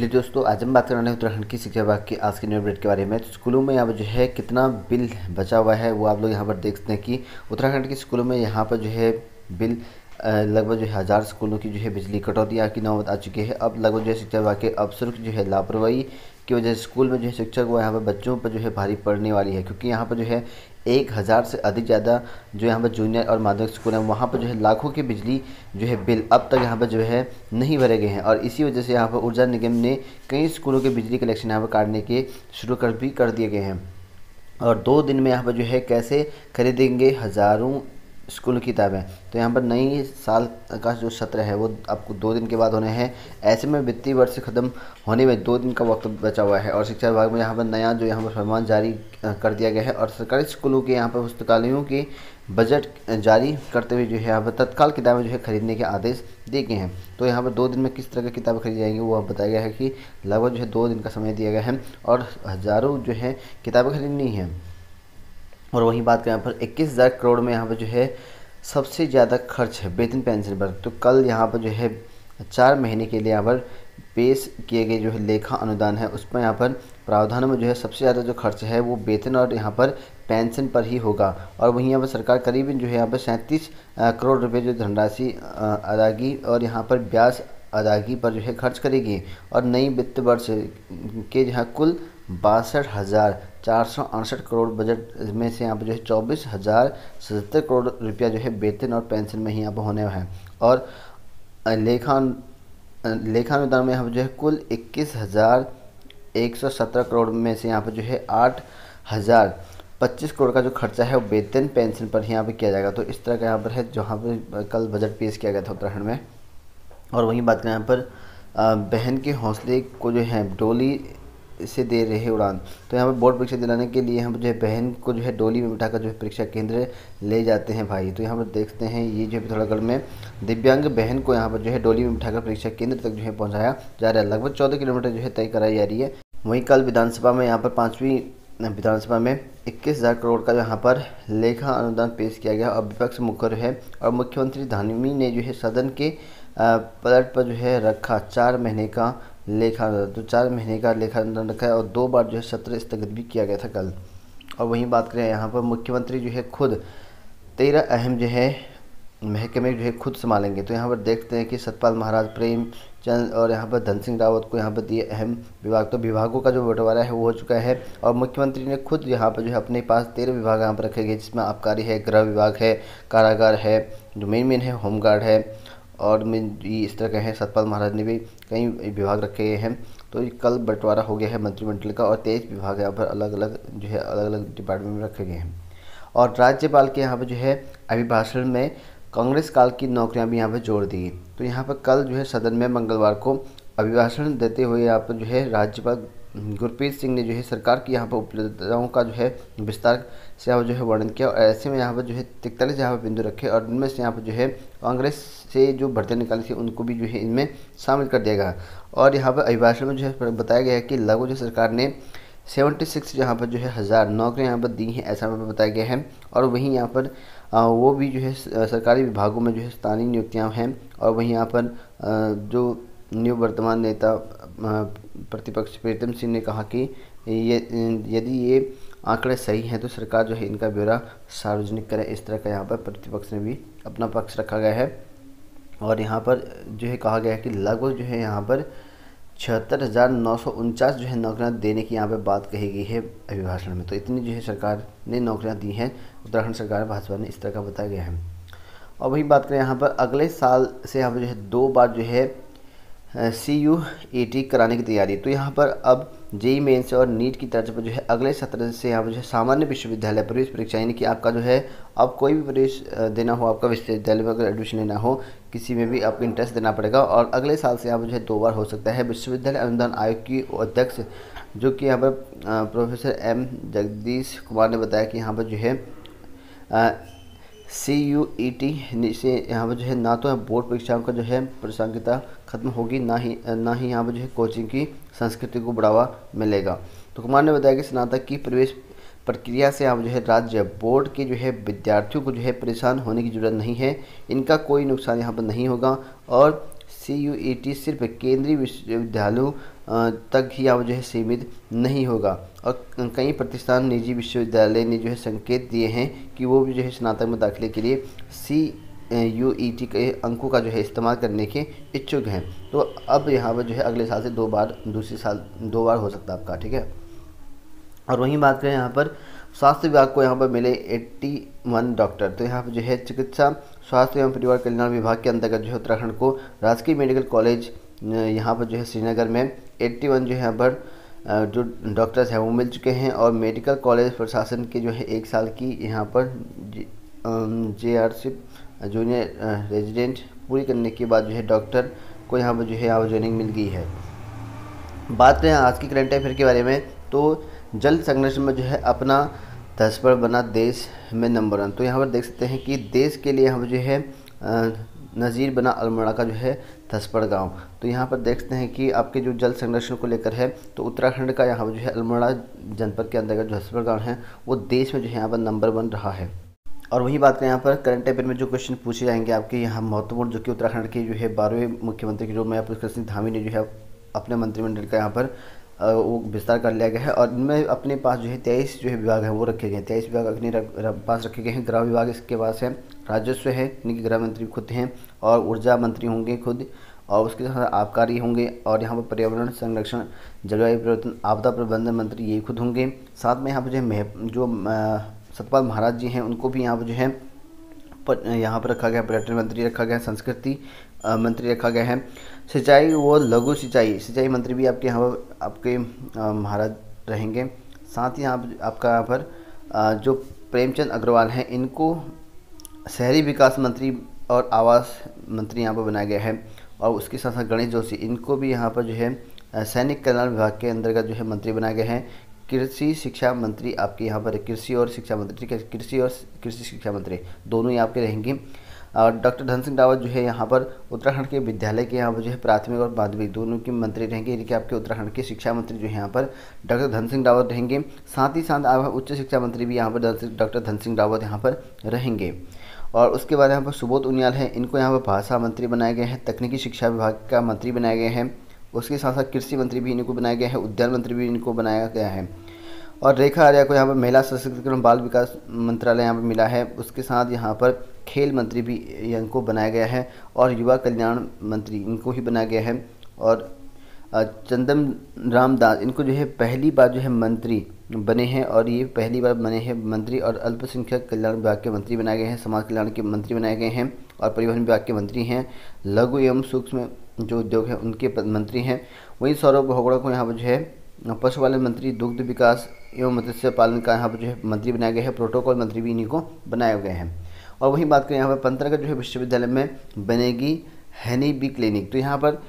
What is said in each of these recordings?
Hello दोस्तों, आज हम बात करने वाले हैं उत्तराखंड की शिक्षा विभाग की आज के न्यू अपडेट के बारे में। तो स्कूलों में यहाँ पर जो है कितना बिल बचा हुआ है, वो आप लोग यहाँ पर देख सकते हैं कि उत्तराखंड के स्कूलों में यहाँ पर जो है बिल लगभग जो है हज़ार स्कूलों की जो है बिजली कटौती की नौबत आ चुकी है। अब लगभग जो है शिक्षा विभाग के अफसरों की जो है लापरवाही की वजह से स्कूल में जो है शिक्षक वो यहाँ पर बच्चों पर जो है भारी पड़ने वाली है, क्योंकि यहाँ पर जो है एक हज़ार से अधिक ज़्यादा जो यहाँ पर जूनियर और माध्यमिक स्कूल हैं, वहाँ पर जो है लाखों की बिजली जो है बिल अब तक यहाँ पर जो है नहीं भरे गए हैं। और इसी वजह से यहाँ पर ऊर्जा निगम ने कई स्कूलों के बिजली कनेक्शन यहाँ पर काटने के शुरू कर भी कर दिए गए हैं। और दो दिन में यहाँ पर जो है कैसे खरीदेंगे? हज़ारों स्कूल किताबें तो यहाँ पर नई साल का जो सत्र है, वो आपको दो दिन के बाद होने हैं। ऐसे में वित्तीय वर्ष ख़त्म होने में दो दिन का वक्त बचा हुआ है और शिक्षा विभाग में यहाँ पर नया जो यहाँ पर फरमान जारी कर दिया गया है और सरकारी स्कूलों के यहाँ पर पुस्तकालयों के बजट जारी करते हुए जो है यहाँ पर तत्काल किताबें जो है खरीदने के आदेश दिए गए हैं। तो यहाँ पर दो दिन में किस तरह की किताबें खरीदी जाएँगी, वो बताया गया है कि लगभग जो है दो दिन का समय दिया गया है और हज़ारों जो है किताबें खरीदनी हैं। और वहीं बात करें यहाँ पर इक्कीस हज़ार करोड़ में यहाँ पर जो है सबसे ज़्यादा खर्च है, वेतन पेंशन पर। तो कल यहाँ पर जो है चार महीने के लिए यहाँ पर पेश किए गए जो है लेखा अनुदान है, उस पर यहाँ पर प्रावधानों में जो है सबसे ज़्यादा जो खर्च है वो वेतन और यहाँ पर पेंशन पर ही होगा। और वहीं यहाँ पर सरकार करीबन जो है यहाँ पर सैंतीस करोड़ रुपए जो धनराशि अदागी और यहाँ पर ब्याज अदायगी पर जो है खर्च करेगी। और नई वित्त वर्ष के जहाँ कुल बासठ हज़ार चार सौ अड़सठ करोड़ बजट में से यहाँ पर जो है चौबीस हज़ार सतहत्तर करोड़ रुपया जो है वेतन और पेंशन में ही यहाँ पर होने हैं। और लेखान लेखानुदान में यहाँ पर जो है कुल इक्कीस हज़ार एक सौ सत्रह करोड़ में से यहाँ पर जो है आठ हज़ार पच्चीस करोड़ का जो खर्चा है वो वेतन पेंशन पर ही यहाँ पर किया जाएगा। तो इस तरह का यहाँ पर है जहाँ पर कल बजट पेश किया गया था उत्तराखंड में। और वहीं बात करें यहाँ पर बहन के हौसले को जो है डोली से दे रहे हैं उड़ान। तो यहाँ पर बोर्ड परीक्षा दिलाने के लिए हम जो है बहन को जो है डोली में बिठाकर जो है परीक्षा केंद्र ले जाते हैं भाई। तो यहाँ पर देखते हैं, ये जो है पिथौरागढ़ में दिव्यांग बहन को यहाँ पर जो है डोली में बिठाकर परीक्षा केंद्र तक जो है पहुँचाया जा रहा है। लगभग चौदह किलोमीटर जो है तय कराई जा रही है। वहीं कल विधानसभा में यहाँ पर पाँचवीं विधानसभा में इक्कीस हज़ार करोड़ का यहाँ पर लेखा अनुदान पेश किया गया। और विपक्ष मुखर है और मुख्यमंत्री धानवी ने जो है सदन के पलट पर जो है रखा चार महीने का लेखा तो चार महीने का लेखा रखा है और दो बार जो है सत्र स्थगित भी किया गया था कल। और वहीं बात करें, यहाँ पर मुख्यमंत्री जो है खुद तेरह अहम जो है महकमे जो है खुद संभालेंगे। तो यहाँ पर देखते हैं कि सतपाल महाराज प्रेम चंद और यहाँ पर धन सिंह रावत को यहाँ पर दिए अहम विभाग। तो विभागों का जो बंटवारा है वो हो चुका है और मुख्यमंत्री ने खुद यहाँ पर जो है अपने पास तेरह विभाग यहाँ पर रखे गए, जिसमें आबकारी है, गृह विभाग है, कारागार है, जो मेन मेन है, होमगार्ड है और में इस तरह के हैं, सतपाल महाराज ने भी कई विभाग रखे गए हैं तो कल बंटवारा हो गया है मंत्रिमंडल का और तेईस विभाग यहाँ पर अलग अलग जो है अलग अलग डिपार्टमेंट में रखे गए हैं और राज्यपाल के यहाँ पर जो है अभिभाषण में कांग्रेस काल की नौकरियाँ भी यहाँ पर जोड़ दी गई तो यहाँ पर कल जो है सदन में मंगलवार को अभिभाषण देते हुए यहाँ पर जो है राज्यपाल गुरप्रीत सिंह ने जो है सरकार की यहाँ पर उपलब्धताओं का जो है विस्तार से यहाँ जो है वर्णन किया और ऐसे में यहाँ पर जो है तिकतालीस यहाँ पर बिंदु रखे और उनमें से यहाँ पर जो है कांग्रेस से जो भर्तियाँ निकाली थी उनको भी जो है इनमें शामिल कर दिया गया। और यहाँ पर अभिभाषण में जो है बताया गया है कि लगभग जो सरकार ने सेवेंटी सिक्स यहाँ पर जो है हज़ार नौकरियाँ यहाँ पर दी हैं, ऐसा पर बताया गया है। और वहीं यहाँ पर वो भी जो है सरकारी विभागों में जो है स्थानीय नियुक्तियाँ हैं। और वहीं यहाँ पर जो न्यू वर्तमान नेता प्रतिपक्ष प्रीतम सिंह ने कहा कि ये, यदि ये आंकड़े सही हैं तो सरकार जो है इनका ब्यौरा सार्वजनिक करे। इस तरह का यहाँ पर प्रतिपक्ष ने भी अपना पक्ष रखा गया है। और यहाँ पर जो है कहा गया है कि लगभग जो है यहाँ पर छिहत्तर हज़ार नौ सौ उनचास जो है नौकरियाँ देने की यहाँ पर बात कही गई है अभिभाषण में। तो इतनी जो है सरकार ने नौकरियाँ दी हैं, उत्तराखंड सरकार, भाजपा ने, इस तरह का बताया गया है। और वही बात करें यहाँ पर अगले साल से यहाँ पर जो है दो बार जो है सी यू ई टी कराने की तैयारी। तो यहाँ पर अब जेई मेन्स और नीट की तर्ज पर जो है अगले सत्र से यहाँ पर जो है सामान्य विश्वविद्यालय प्रवेश परीक्षा यानी कि आपका जो है, अब कोई भी प्रवेश देना हो, आपका विश्वविद्यालय में अगर एडमिशन लेना हो, किसी में भी आपको इंटरेस्ट देना पड़ेगा और अगले साल से यहाँ पर जो है दो बार हो सकता है। विश्वविद्यालय अनुदान आयोग की अध्यक्ष, जो कि यहाँ पर प्रोफेसर एम जगदीश कुमार ने बताया कि यहाँ पर जो है सी यू ई टी से यहाँ पर जो है ना तो बोर्ड परीक्षाओं का जो है प्रासंगिकता खत्म होगी, ना ही ना ही यहाँ पर जो है कोचिंग की संस्कृति को बढ़ावा मिलेगा। तो कुमार ने बताया कि स्नातक की प्रवेश प्रक्रिया से यहाँ जो है राज्य बोर्ड के जो है विद्यार्थियों को जो है परेशान होने की ज़रूरत नहीं है। इनका कोई नुकसान यहाँ पर नहीं होगा और सी यू ई टी सिर्फ़ केंद्रीय विश्वविद्यालयों तक ही यहाँ जो है सीमित नहीं होगा। और कई प्रतिष्ठान निजी विश्वविद्यालय ने जो है संकेत दिए हैं कि वो भी जो है स्नातक में दाखिले के लिए सी यू ई टी के अंकों का जो है इस्तेमाल करने के इच्छुक हैं। तो अब यहाँ पर जो है अगले साल से दो बार, दूसरी साल दो बार हो सकता है आपका, ठीक है? और वहीं बात करें यहाँ पर, स्वास्थ्य विभाग को यहाँ पर मिले 81 डॉक्टर तो यहाँ पर जो है चिकित्सा, स्वास्थ्य एवं परिवार कल्याण विभाग के अंतर्गत जो है उत्तराखंड को राजकीय मेडिकल कॉलेज यहाँ पर जो है श्रीनगर में 81 जो है यहाँ पर जो डॉक्टर्स हैं, वो मिल चुके हैं और मेडिकल कॉलेज प्रशासन के जो है एक साल की यहाँ पर J R C junior resident पूरी करने के बाद जो है डॉक्टर को यहाँ पर जो है यहाँ ज्वाइनिंग मिल गई है। बात करें आज की करंट अफेयर के बारे में तो जल संरक्षण में जो है अपना तस्पर बना देश में नंबर वन तो यहाँ पर देख सकते हैं कि देश के लिए यहाँ पर जो है नज़ीर बना अल्मोड़ा का जो है थसपड़ गाँव। तो यहाँ पर देखते हैं कि आपके जो जल संरक्षण को लेकर है तो उत्तराखंड का यहाँ पर जो है अल्मोड़ा जनपद के अंतर्गत जो थसपड़ गाँव है, वो देश में जो है यहाँ पर नंबर वन रहा है। और वही बात करें यहाँ पर करंट अफेयर में जो क्वेश्चन पूछे जाएँगे आपके, यहाँ महत्वपूर्ण जो कि उत्तराखंड के जो है बारहवें मुख्यमंत्री के रूप में पुष्कर सिंह धामी ने जो है अपने मंत्रिमंडल का यहाँ पर वो विस्तार कर लिया गया है। और इनमें अपने पास जो है तेईस जो है विभाग हैं, वो रखे गए हैं। तेईस विभाग अपने पास रखे गए हैं। गृह विभाग इसके पास है, राजस्व है, इनके गृह मंत्री खुद हैं और ऊर्जा मंत्री होंगे खुद। और उसके साथ आबकारी होंगे और यहाँ पर पर्यावरण संरक्षण, जलवायु परिवर्तन, आपदा प्रबंधन मंत्री ये खुद होंगे। साथ में यहाँ पर जो है जो सतपाल महाराज जी हैं, उनको भी यहाँ पर जो है यहाँ पर रखा गया, पर्यटन मंत्री रखा गया, संस्कृति मंत्री रखा गया है। सिंचाई व लघु सिंचाई सिंचाई मंत्री भी आपके यहाँ पर, आपके महाराज रहेंगे। साथ ही यहाँ आपका यहाँ पर जो प्रेमचंद अग्रवाल हैं, इनको शहरी विकास मंत्री और आवास मंत्री यहाँ पर बनाया गया है। और उसके साथ साथ गणेश जोशी, इनको भी यहाँ पर जो है सैनिक कल्याण विभाग के अंतर्गत जो है मंत्री बनाए गए हैं। कृषि शिक्षा मंत्री आपके यहाँ पर, कृषि और शिक्षा मंत्री ठीक है कृषि और कृषि शिक्षा मंत्री, दोनों ही आपके रहेंगे। और डॉक्टर धन सिंह रावत जो है यहाँ पर उत्तराखंड के विद्यालय के यहाँ पर जो है प्राथमिक और माध्यमिक, दोनों के मंत्री रहेंगे। यानी कि आपके उत्तराखंड के शिक्षा मंत्री जो है यहाँ पर डॉक्टर धन सिंह रावत रहेंगे। साथ ही साथ उच्च शिक्षा मंत्री भी यहाँ पर, डॉक्टर धन सिंह रावत यहाँ पर रहेंगे। और उसके बाद यहाँ पर सुबोध उनियाल है। इनको यहाँ पर भाषा मंत्री बनाए गए हैं, तकनीकी शिक्षा विभाग का मंत्री बनाए गए हैं। उसके साथ साथ कृषि मंत्री भी इनको बनाया गया है, उद्यान मंत्री भी इनको बनाया गया है। और रेखा आर्या को यहाँ पर महिला सशक्तिकरण बाल विकास मंत्रालय यहाँ पर मिला है। उसके साथ यहाँ पर खेल मंत्री भी इनको बनाया गया है और युवा कल्याण मंत्री इनको ही बनाया गया है। और चंदन रामदास, इनको जो है पहली बार जो है मंत्री बने हैं और ये पहली बार बने हैं। मंत्री और अल्पसंख्यक कल्याण विभाग के मंत्री बनाए गए हैं। समाज कल्याण के मंत्री बनाए गए हैं और परिवहन विभाग के मंत्री हैं। लघु एवं सूक्ष्म जो उद्योग हैं, उनके मंत्री हैं। वहीं सौरभ भोगड़ा को यहाँ पर जो है, पशुपालन मंत्री, दुग्ध विकास एवं मत्स्य पालन का यहाँ पर जो है, मंत्री बनाया गया है। प्रोटोकॉल मंत्री भी इन्हीं को बनाए गए हैं। और वहीं बात करें यहाँ पर, पंतनगर जो है, विश्वविद्यालय में बनेगी हैनी बी क्लिनिक। तो यहाँ पर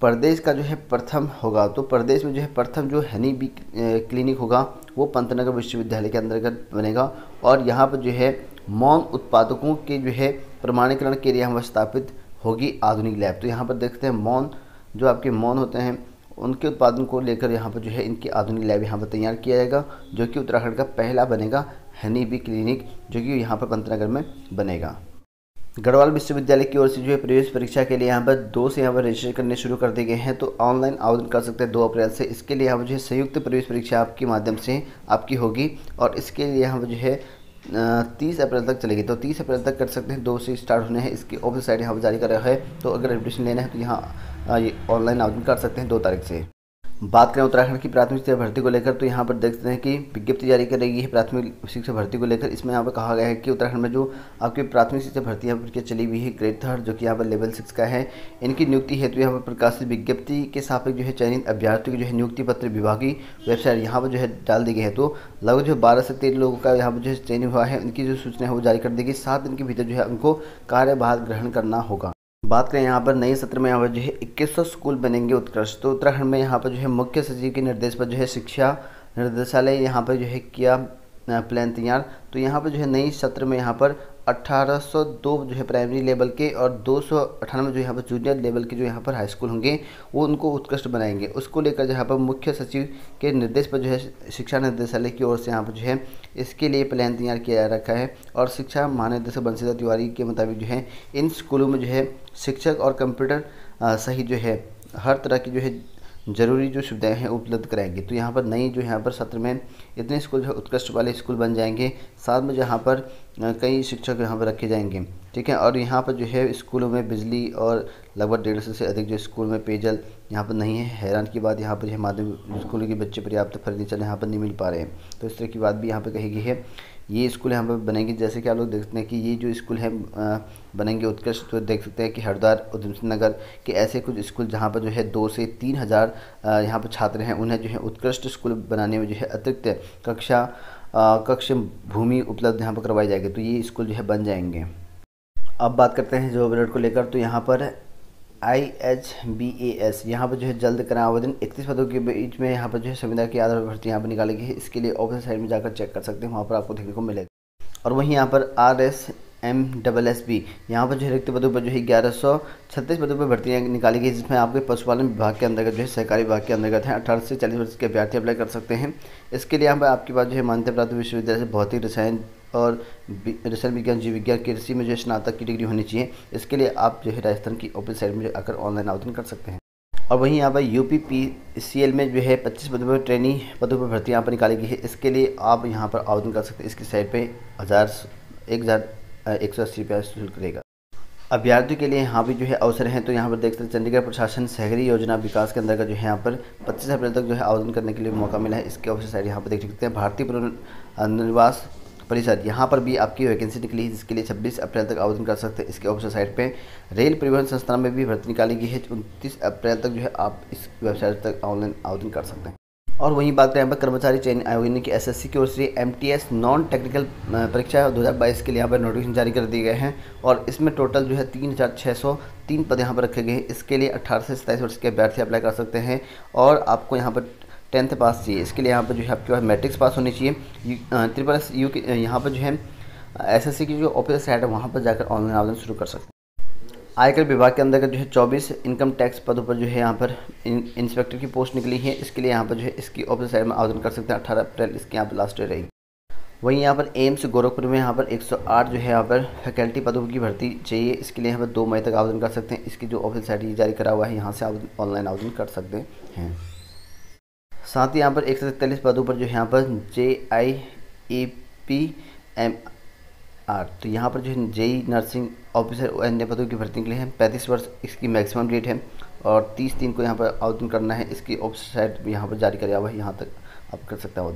प्रदेश का जो है प्रथम होगा तो प्रदेश में जो है प्रथम जो हैनी बी क्लिनिक होगा, वो पंतनगर विश्वविद्यालय के अंतर्गत बनेगा। और यहाँ पर जो है मौन उत्पादकों के जो है प्रमाणीकरण के लिए यहाँ स्थापित होगी आधुनिक लैब। तो यहाँ पर देखते हैं मौन जो आपके मौन होते हैं, उनके उत्पादन को लेकर यहाँ पर जो है इनकी आधुनिक लैब यहाँ पर तैयार किया जाएगा, जो कि उत्तराखंड का पहला बनेगा हनी बी क्लिनिक, जो कि यहाँ पर पंतनगर में बनेगा। गढ़वाल विश्वविद्यालय की ओर से जो है प्रवेश परीक्षा के लिए यहाँ पर दो से यहाँ पर रजिस्टर करने शुरू कर दिए गए हैं। तो ऑनलाइन आवेदन कर सकते हैं दो अप्रैल से। इसके लिए यहाँ पर जो है संयुक्त प्रवेश परीक्षा आपके माध्यम से आपकी होगी और इसके लिए यहाँ पर जो है तीस अप्रैल तक चलेगी। तो तीस अप्रैल तक कर सकते हैं। दो से स्टार्ट होने हैं। इसकी ऑफ़िस साइड यहाँ पर जारी कर रहा है। तो अगर एडमिशन लेना है तो यहाँ ऑनलाइन आवेदन कर सकते हैं दो तारीख से। बात करें उत्तराखंड की प्राथमिक शिक्षा भर्ती को लेकर तो यहाँ पर देखते हैं कि विज्ञप्ति जारी कर रही है प्राथमिक शिक्षा भर्ती को लेकर। इसमें यहाँ पर कहा गया है कि उत्तराखंड में जो आपकी प्राथमिक शिक्षा भर्ती यहाँ पर चली हुई है ग्रेड थर्ड जो कि यहाँ पर लेवल सिक्स का है, इनकी नियुक्ति हेतु यहाँ पर प्रकाशित विज्ञप्ति के सापेक्ष जो है चयनित अभ्यर्थियों की जो है नियुक्ति पत्र विभागीय वेबसाइट यहाँ पर जो है डाल दी गई है। तो लगभग जो बारह से तेरह लोगों का यहाँ पर जो है चयन हुआ है उनकी जो सूचना है वो जारी कर देगी सात दिन के भीतर जो है उनको कार्यभार ग्रहण करना होगा। बात करें यहाँ पर नए सत्र में यहाँ पर जो है इक्कीस सौ स्कूल बनेंगे उत्कृष्ट। तो उत्तराखंड में यहाँ पर जो है मुख्य सचिव के निर्देश पर जो है शिक्षा निर्देशालय यहाँ पर जो है किया प्लान तैयार। तो यहाँ पर जो है नई सत्र में यहाँ पर 1802 जो है प्राइमरी लेवल के और दो सौ अठानवे जो यहाँ पर जूनियर लेवल के जो यहाँ पर हाई स्कूल होंगे, वो उनको उत्कृष्ट बनाएँगे। उसको लेकर जहाँ पर मुख्य सचिव के निर्देश पर जो है शिक्षा निर्देशालय की ओर से यहाँ पर जो है इसके लिए प्लान तैयार किया जा रखा है और शिक्षा महानिदेशक बंशीधर तिवारी के मुताबिक जो है इन स्कूलों में जो है शिक्षक और कंप्यूटर सही जो है हर तरह की जो है ज़रूरी जो सुविधाएँ हैं, उपलब्ध कराएँगे। तो यहाँ पर नई जो यहाँ पर सत्र में इतने स्कूल जो उत्कृष्ट वाले स्कूल बन जाएँगे, साथ में जहाँ पर कई शिक्षक यहाँ पर रखे जाएँगे। ठीक है? और यहाँ पर जो है, स्कूलों में बिजली और लगभग डेढ़ सौ से अधिक जो स्कूल में पेयजल यहाँ पर नहीं है। हैरान की बात, यहाँ पर जो माध्यमिक स्कूलों के बच्चे पर्याप्त फर्नीचर यहाँ पर नहीं मिल पा रहे हैं। तो इस तरह की बात भी यहाँ पर कही गई है। ये स्कूल यहाँ पर बनेंगे, जैसे कि आप लोग देख सकते हैं कि ये जो स्कूल है बनेंगे उत्कृष्ट तो देख सकते हैं कि हरिद्वार उधम सिंह नगर के ऐसे कुछ स्कूल जहाँ पर जो है दो से तीन हज़ार यहाँ पर छात्र हैं, उन्हें जो है उत्कृष्ट स्कूल बनाने में जो है अतिरिक्त कक्षा कक्ष भूमि उपलब्ध यहाँ पर करवाई जाएगी तो ये स्कूल जो है बन जाएँगे। अब बात करते हैं जॉब अलर्ट को लेकर तो यहाँ पर I H B A S यहाँ पर जो है जल्द करें आवेदन। इकतीस पदों के बीच में यहाँ पर जो है संविदा की आधार भर्ती यहाँ पर निकाली गई है। इसके लिए ऑफ़िस साइड में जाकर चेक कर सकते हैं। वहाँ पर आपको देखने को मिलेगा। और वहीं यहाँ पर R S M double S B यहाँ पर जो है रिक्त पदों पर जो है ग्यारह सौ छत्तीस पदों पर भर्तियाँ निकाली गई, जिसमें आपके पशुपालन विभाग के अंतर्गत जो है सहकारी विभाग के अंतर्गत हैं। अठारह से चालीस वर्ष के अभ्यर्थी अप्लाई कर सकते हैं। इसके लिए यहाँ पर आपके पास जो है मान्यता प्राप्त विश्वविद्यालय से भौतिक रसायन और रसायन विज्ञान, जीव विज्ञान कृषि में जो स्नातक की डिग्री होनी चाहिए। इसके लिए आप जो है राजस्थान की ऑफ़िस साइड में आकर ऑनलाइन आवेदन कर सकते हैं। और वहीं यहाँ पर U P P C L में जो है पच्चीस पदों पर ट्रेनिंग पदों पर भर्ती यहाँ पर निकाली गई है। इसके लिए आप यहाँ पर आवेदन कर सकते हैं। इसकी साइड पे हज़ार एक हज़ार एक सौ अस्सी रुपया शुल्क रहेगा। अभ्यर्थियों के लिए यहाँ भी जो है अवसर हैं तो यहाँ पर देख सकते हैं चंडीगढ़ प्रशासन शहरी योजना विकास के अंतर्गत जो है यहाँ पर 25 अप्रैल तक जो है आवेदन करने के लिए मौका मिला है। इसके अवसर साइड यहाँ पर देख सकते हैं। भारतीय पुनर्वास परिषद यहाँ पर भी आपकी वैकेंसी निकली, जिसके लिए 26 अप्रैल तक आवेदन कर सकते हैं। इसके ऑफिसर साइट पे रेल परिवहन संस्थान में भी भर्ती निकाली गई है। उनतीस अप्रैल तक जो है आप इस वेबसाइट तक ऑनलाइन आवेदन कर सकते हैं। और वहीं बात करें यहाँ पर कर्मचारी चयन आयोग ने कि एसएससी की ओर से एमटीएस नॉन टेक्निकल परीक्षा 2022 के लिए यहाँ पर नोटिफिकेशन जारी कर दिए गए हैं। और इसमें टोटल जो है तीन हज़ार छः सौ तीन पद यहाँ पर रखे गए हैं। इसके लिए अट्ठारह से सत्ताईस वर्ष के अभ्यर्थी अप्लाई कर सकते हैं। और आपको यहाँ पर टेंथ पास चाहिए। इसके लिए यहाँ पर जो है आपके पास मैट्रिक्स पास होनी चाहिए। ट्रिपल एस, यू के यहाँ पर जो है एसएससी की जो ऑफ़िस साइट है, वहाँ पर जाकर ऑनलाइन आवेदन शुरू कर सकते हैं। आयकर विभाग के अंदर जो है चौबीस इनकम टैक्स पदों पर जो है यहाँ पर इंस्पेक्टर की पोस्ट निकली है। इसके लिए यहाँ पर जो है इसकी ऑफ़िस साइड में आवेदन कर सकते हैं। अठारह अप्रैल इसकी यहाँ पर लास्ट डे रहेगी। वहीं यहाँ पर एम्स गोरखपुर में यहाँ पर 108 जो है यहाँ पर फैकल्टी पदों की भर्ती चाहिए। इसके लिए यहाँ पर दो मई तक आवेदन कर सकते हैं। इसकी जो ऑफ़िस साइट जारी करा हुआ है, यहाँ से आवेदन, ऑनलाइन आवेदन कर सकते हैं। साथ ही यहाँ पर एक सौ सैंतालीस पदों पर जो यहाँ पर J I A P M R तो यहाँ पर जो है जेई नर्सिंग ऑफिसर और अन्य पदों की भर्ती के लिए है। पैंतीस वर्ष इसकी मैक्सिमम डेट है और तीस दिन को यहाँ पर आवेदन करना है। इसकी ऑफ़िस साइट यहाँ पर जारी कराया हुआ है। यहाँ तक आप कर सकते हैं